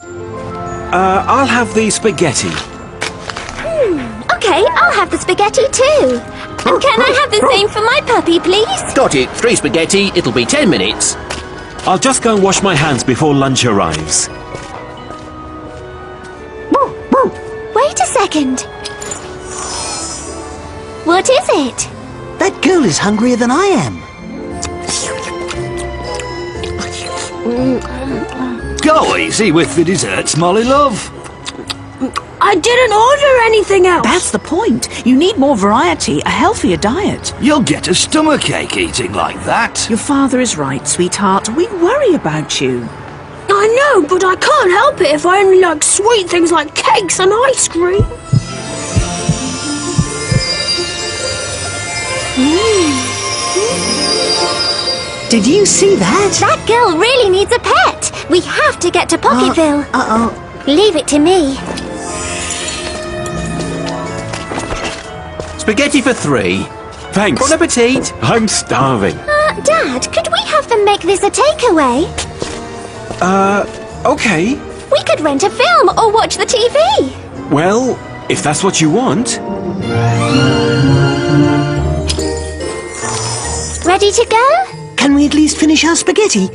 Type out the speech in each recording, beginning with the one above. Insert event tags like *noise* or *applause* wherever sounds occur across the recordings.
Uh, I'll have the spaghetti. Okay, I'll have the spaghetti too. And can I have the same for my puppy, please? Got it. Three spaghetti. It'll be ten minutes. I'll just go and wash my hands before lunch arrives. Wait a second. What is it? That girl is hungrier than I am. Go easy with the desserts, Molly love. I didn't order anything else. That's the point. You need more variety, a healthier diet. You'll get a stomachache eating like that. Your father is right, sweetheart. We worry about you. I know, but I can't help it if I only like sweet things like cakes and ice cream. Mm. Did you see that? That girl really needs a pet. We have to get to Pocketville. Uh-oh. Leave it to me. Spaghetti for three. Thanks. Bon appetit. I'm starving. Uh, Dad, could we have them make this a takeaway? Uh, okay. We could rent a film or watch the TV. Well, if that's what you want. Ready to go? Can we at least finish our spaghetti?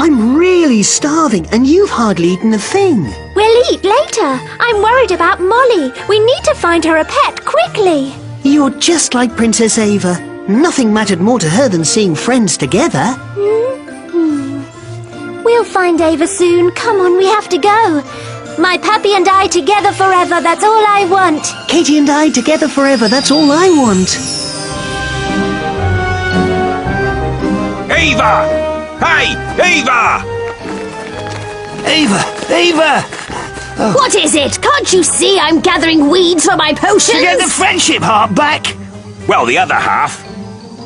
I'm really starving, and you've hardly eaten a thing. We'll eat later. I'm worried about Molly. We need to find her a pet quickly. You're just like Princess Ava. Nothing mattered more to her than seeing friends together. Hmm. We'll find Ava soon. Come on, we have to go. My puppy and I together forever. That's all I want. Katie and I together forever, that's all I want. Ava! Hey, Ava! Ava, Ava! What is it? Can't you see I'm gathering weeds for my potions? To get the friendship heart back! Well, the other half.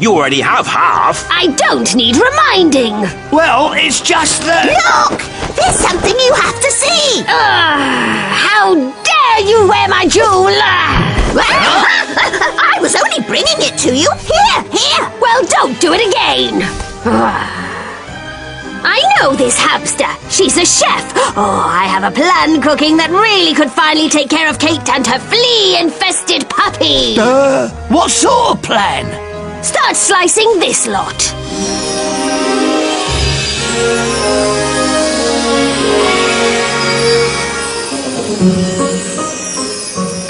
You already have half. I don't need reminding. Well, it's just that. Look! There's something you have to see! Ah, how dare you wear my jewel! I was only bringing it to you. Here, here! Well, don't do it again! *sighs* I know this hamster. She's a chef. Oh, I have a plan cooking that really could finally take care of Kate and her flea-infested puppy. Uh, what sort of plan? Start slicing this lot.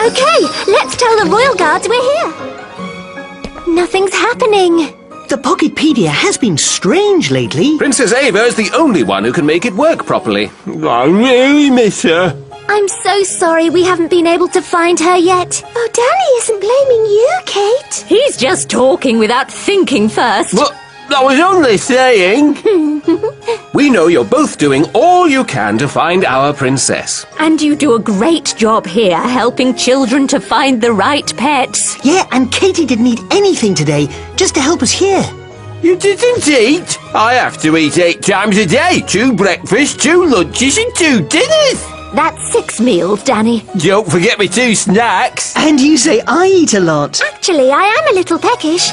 Okay, let's tell the Royal Guards we're here. Nothing's happening. The Pocketpedia has been strange lately. Princess Ava is the only one who can make it work properly. I really miss her. I'm so sorry we haven't been able to find her yet. Oh, Danny isn't blaming you, Kate. He's just talking without thinking first. Well, I was only saying. *laughs* we know you're both doing all you can to find our princess. And you do a great job here helping children to find the right pets. Yeah, and Katie didn't eat anything today, just to help us here. You didn't eat? I have to eat eight times a day. Two breakfasts, two lunches and two dinners. That's six meals, Danny. Don't forget me two snacks. And you say I eat a lot. Actually, I am a little peckish.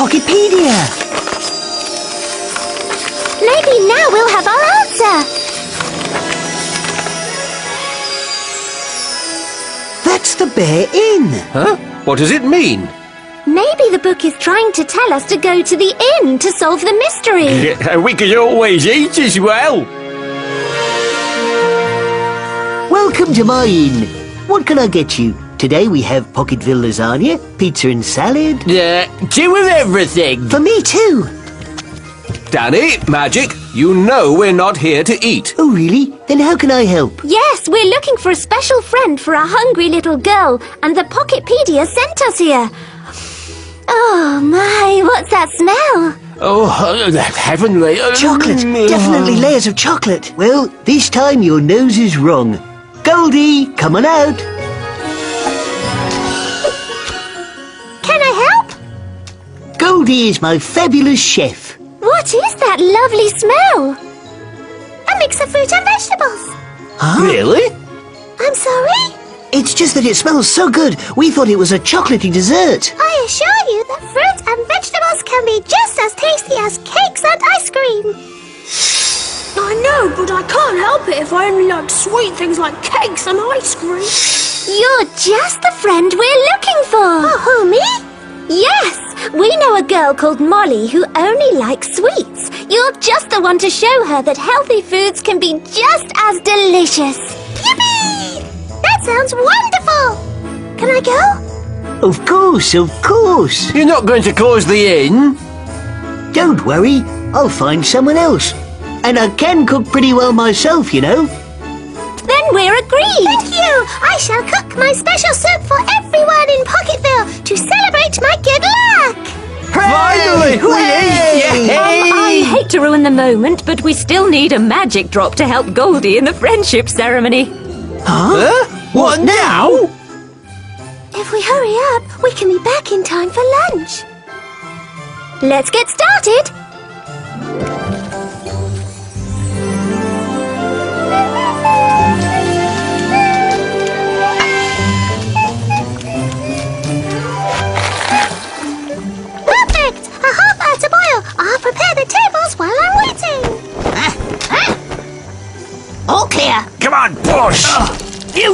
Pocketpedia. Maybe now we'll have our answer. That's the Bear Inn. Huh? What does it mean? Maybe the book is trying to tell us to go to the inn to solve the mystery. we could always eat as well. Welcome to my inn. What can I get you? Today we have Pocketville lasagna, pizza and salad. Yeah, two of everything. For me too. Danny, Magic, you know we're not here to eat. Oh, really? Then how can I help? Yes, we're looking for a special friend for a hungry little girl, and the Pocketpedia sent us here. Oh my, what's that smell? Oh, that's heavenly. Uh, chocolate. Definitely layers of chocolate. Well, this time your nose is wrong. Goldie, come on out. Goldie is my fabulous chef. What is that lovely smell? A mix of fruit and vegetables. Huh? Really? I'm sorry? It's just that it smells so good, we thought it was a chocolatey dessert. I assure you that fruit and vegetables can be just as tasty as cakes and ice cream. I know, but I can't help it if I only like sweet things like cakes and ice cream. You're just the friend we're looking for. Oh, who, me? Yes, we know a girl called Molly who only likes sweets. You're just the one to show her that healthy foods can be just as delicious. Yippee! That sounds wonderful! Can I go? Of course, of course. You're not going to close the inn? Don't worry, I'll find someone else. And I can cook pretty well myself, you know. Then we're agreed. Thank you. I shall cook my special soup for everyone in Pocketville to celebrate my good luck. Finally! Um, I hate to ruin the moment, but we still need a magic drop to help Goldie in the friendship ceremony. Huh? What now? If we hurry up, we can be back in time for lunch. Let's get started.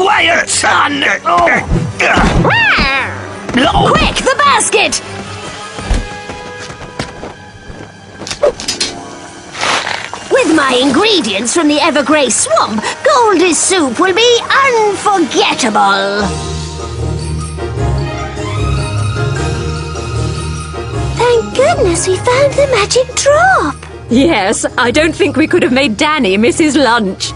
You weigh a ton! Quick, the basket! With my ingredients from the Evergrey Swamp, Goldie's soup will be unforgettable. Thank goodness we found the magic drop. Yes, I don't think we could have made Danny miss his lunch.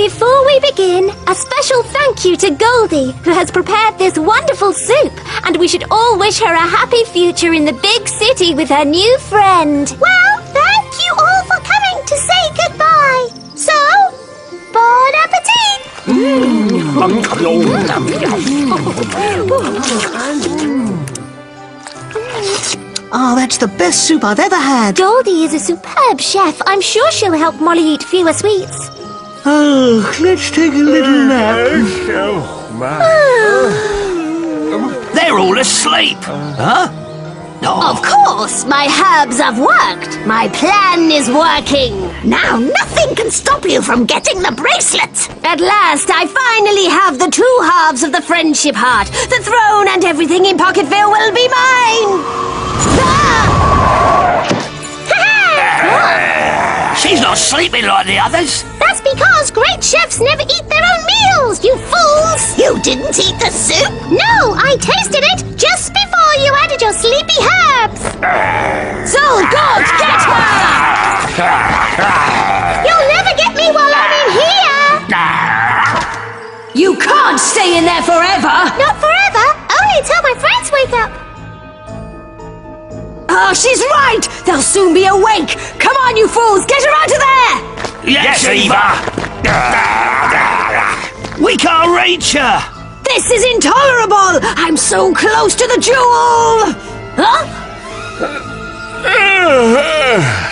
Before we begin, a special thank you to Goldie, who has prepared this wonderful soup, and we should all wish her a happy future in the big city with her new friend. Well, thank you all for coming to say goodbye. So, bon appetit! Oh, that's the best soup I've ever had. Goldie is a superb chef. I'm sure she'll help Molly eat fewer sweets. Oh, let's take a little nap. *sighs* They're all asleep. Huh? Of course, my herbs have worked. My plan is working. Now nothing can stop you from getting the bracelet. At last, I finally have the two halves of the friendship heart. The throne and everything in Pocketville will be mine. Ah! She's not sleeping like the others. That's because great chefs never eat their own meals, you fools! You didn't eat the soup? No, I tasted it just before you added your sleepy herbs. So God, get her! You'll never get me while I'm in here. You can't stay in there forever. Not Oh, she's right. They'll soon be awake. Come on, you fools, get her out of there. Yes, Eva! We can't reach her. This is intolerable. I'm so close to the jewel. Huh? *sighs*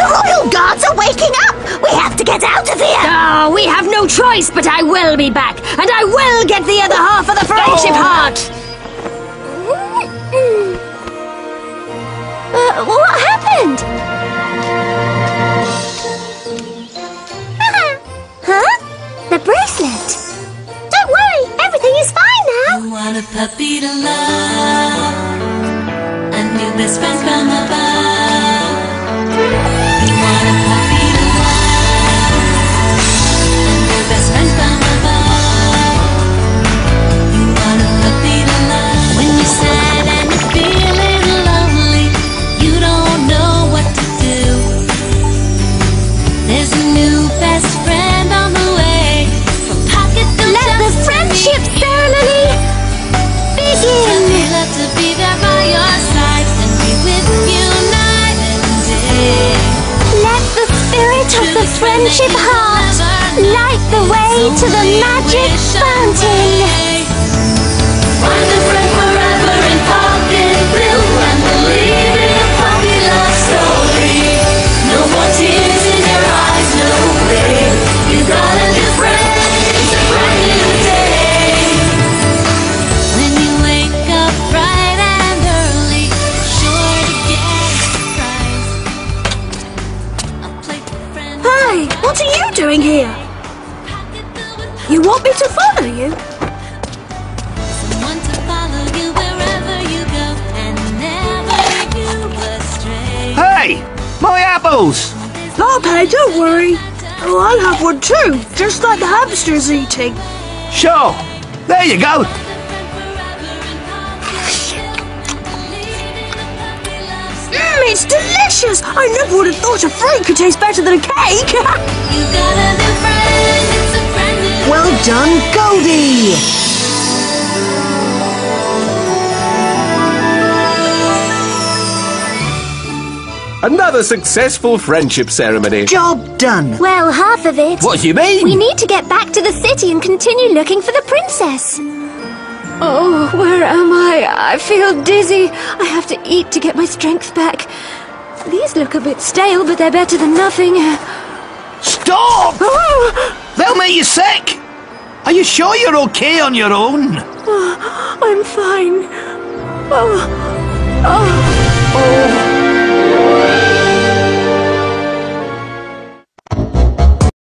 The royal guards are waking up. We have to get out of here. Oh, we have no choice, but I will be back, and I will get the other half of the friendship oh. heart. Bracelet. Don't worry, everything is fine now. You want a puppy to love, a new best friend from above. The friendship heart light the way to the magic fountain. Astray. Hey! My apples! Okay, don't worry. Oh, I'll have one too, just like the hamster's eating. Sure. There you go. Mmm, it's delicious! I never would have thought a fruit could taste better than a cake! *laughs* Well done, Goldie! Another successful friendship ceremony. Job done. Well, half of it. What do you mean? We need to get back to the city and continue looking for the princess. Oh, where am I? I feel dizzy. I have to eat to get my strength back. These look a bit stale, but they're better than nothing. Stop! *gasps* Oh, They'll make you sick! Are you sure you're okay on your own? Oh, I'm fine. Oh, oh. oh.